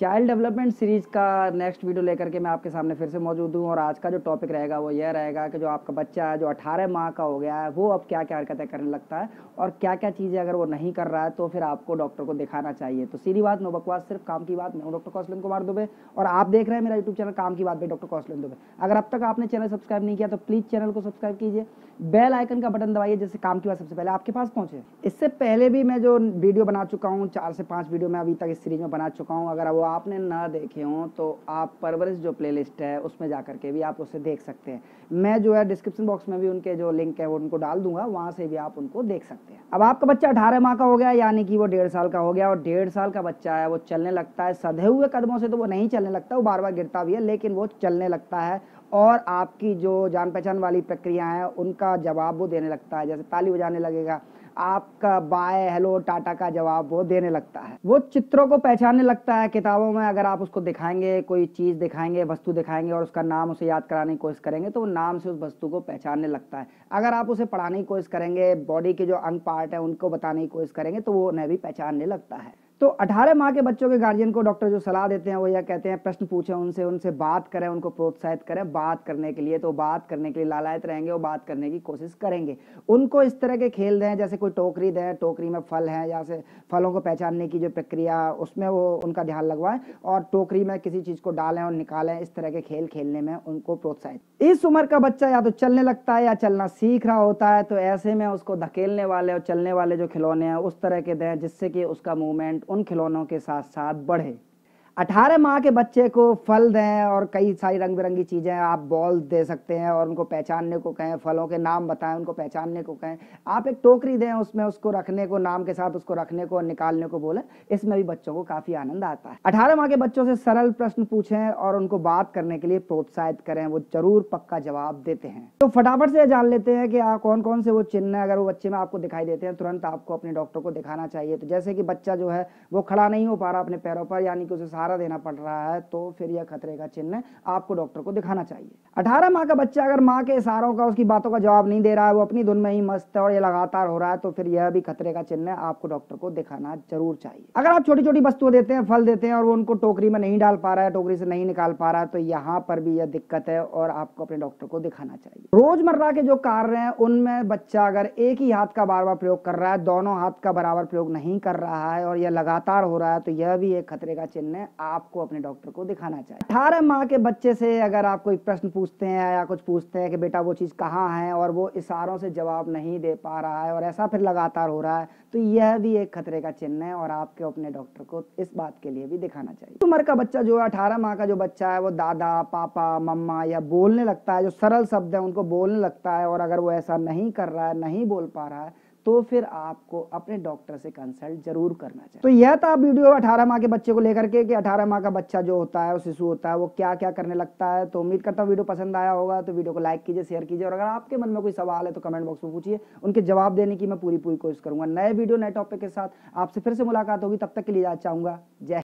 Child development series का next video लेकर के मैं आपके सामने फिर से मौजूद हूँ। और आज का जो टॉपिक रहेगा वो यह रहेगा कि जो आपका बच्चा है, जो 18 माह का हो गया है, वो अब क्या क्या हरकतें करने लगता है और क्या क्या चीज़ें अगर वो नहीं कर रहा है तो फिर आपको डॉक्टर को दिखाना चाहिए। तो सीधी बात, नो बकवास, सिर्फ़ काम की बात। मैं हूँ डॉक्टर कौशलन कुमार दुबे और आप देख रहे हैं मेरा यूट्यूब चैनल, काम की बात भी डॉक्टर कौशलन दुबे। अगर अब तक आपने चैनल सब्सक्राइब नहीं किया तो प्लीज़ चैनल को सब्सक्राइब कीजिए। बेल आइकन का बटन दबाइए, जिससे काम की बात सबसे पहले आपके पास पहुँचे। इससे पहले भी मैं जो वीडियो बना चुका हूँ, चार से पाँच वीडियो मैं अभी तक इस सीरीज़ में बना चुका हूँ, अगर वो आपने ना देखे हों तो आप परवरिश जो प्लेलिस्ट है, उसमें जा करके भी आप उसे देख सकते हैं। मैं जो है डिस्क्रिप्शन बॉक्स में भी उनके जो लिंक है, वो उनको डाल दूँगा, वहाँ से भी आप उनको देख सकते हैं। अब आपका बच्चा अठारह माह का हो गया, यानी कि वो डेढ़ साल का हो गया, और डेढ़ साल का बच्चा है, वो चलने लगता है, सधे हुए कदमों से तो वो नहीं चलने लगता, वो बार बार गिरता भी है, लेकिन वो चलने लगता है और आपकी जो जान पहचान वाली प्रक्रिया है, उनका जवाब वो देने लगता है। जैसे ताली बजाने लगेगा, आपका बाय हेलो टाटा का जवाब वो देने लगता है। वो चित्रों को पहचानने लगता है, किताबों में अगर आप उसको दिखाएँगे, कोई चीज़ दिखाएँगे, वस्तु दिखाएँगे और उसका नाम उसे याद कराने की कोशिश करेंगे तो वो नाम से उस वस्तु को पहचानने लगता है। अगर आप उसे पढ़ाने की कोशिश करेंगे, बॉडी के जो अंग पार्ट है, उनको बताने की कोशिश करेंगे तो वो उन्हें भी पहचानने लगता है। तो 18 माह के बच्चों के गार्जियन को डॉक्टर जो सलाह देते हैं, वो यह कहते हैं, प्रश्न पूछें उनसे उनसे बात करें, उनको प्रोत्साहित करें बात करने के लिए। तो बात करने के लिए लालायत रहेंगे वो बात करने की कोशिश करेंगे। उनको इस तरह के खेल दें, जैसे कोई टोकरी दें, टोकरी में फल है, या से फलों को पहचानने की जो प्रक्रिया, उसमें वो, उनका ध्यान लगवाएँ और टोकरी में किसी चीज़ को डालें और निकालें, इस तरह के खेल खेलने में उनको प्रोत्साहित। इस उम्र का बच्चा या तो चलने लगता है या चलना सीख रहा होता है तो ऐसे में उसको धकेलने वाले और चलने वाले जो खिलौने हैं, उस तरह के दें, जिससे कि उसका मूवमेंट उन खिलौनों के साथ साथ बढ़े। अठारह माह के बच्चे को फल दें और कई सारी रंग बिरंगी चीज़ें आप बॉल दे सकते हैं और उनको पहचानने को कहें, फलों के नाम बताएँ, उनको पहचानने को कहें। आप एक टोकरी दें, उसमें उसको रखने को, नाम के साथ उसको रखने को और निकालने को बोले, इसमें भी बच्चों को काफ़ी आनंद आता है। अठारह माह के बच्चों से सरल प्रश्न पूछें और उनको बात करने के लिए प्रोत्साहित करें, वो ज़रूर पक्का जवाब देते हैं। तो फटाफट से जान लेते हैं कि कौन कौन से वो चिन्ह अगर वो बच्चे में आपको दिखाई देते हैं, तुरंत आपको अपने डॉक्टर को दिखाना चाहिए। तो जैसे कि बच्चा जो है, वो खड़ा नहीं हो पा रहा अपने पैरों पर, यानी कि उसे सहारा देना पड़ रहा है तो फिर यह खतरे का चिन्ह आपको डॉक्टर को दिखाना चाहिए। अठारह माह का बच्चा अगर माँ के इशारों का, उसकी बातों का जवाब नहीं दे रहा है, वो अपनी धुन में ही मस्त है और ये लगातार हो रहा है तो फिर यह भी खतरे का चिन्ह आपको डॉक्टर को दिखाना ज़रूर चाहिए। अगर आप छोटी छोटी वस्तुएँ देते हैं, फल देते हैं और वो उनको टोकरी में नहीं डाल पा रहा है, टोकरी से नहीं निकाल पा रहा है तो यहाँ पर भी यह दिक्कत है और आपको अपने डॉक्टर को दिखाना चाहिए। रोज़मर्रा के जो कार्य हैं, उनमें बच्चा अगर एक ही हाथ का बार बार प्रयोग कर रहा है, दोनों हाथ का बराबर प्रयोग नहीं कर रहा है और यह लगातार हो रहा है तो यह भी एक खतरे का चिन्ह आपको अपने डॉक्टर को दिखाना चाहिए। अठारह माह के बच्चे से अगर आप कोई प्रश्न पूछते हैं या कुछ पूछते हैं कि बेटा वो चीज़ कहाँ है और वो इशारों से जवाब नहीं दे पा रहा है और ऐसा फिर लगातार हो रहा है तो यह भी एक खतरे का चिन्ह है और आपके अपने डॉक्टर को इस बात के लिए भी दिखाना चाहिए। उम्र का बच्चा जो है, अठारह माह का जो बच्चा है, वो दादा, पापा, मम्मा या बोलने लगता है, जो सरल शब्द है, उनको बोलने लगता है और अगर वो ऐसा नहीं कर रहा है, नहीं बोल पा रहा है तो फिर आपको अपने डॉक्टर से कंसल्ट ज़रूर करना चाहिए। तो यह था वीडियो 18 माह के बच्चे को लेकर के कि 18 माह का बच्चा जो होता है शिशु होता है, वो क्या क्या करने लगता है। तो उम्मीद करता हूँ वीडियो पसंद आया होगा तो वीडियो को लाइक कीजिए शेयर कीजिए और अगर आपके मन में कोई सवाल है तो कमेंट बॉक्स में पूछिए। उनके जवाब देने की मैं पूरी पूरी कोशिश करूँगा। नए वीडियो, नए टॉपिक के साथ आपसे फिर से मुलाकात होगी। तब तक के लिए जाना चाहूँगा, जय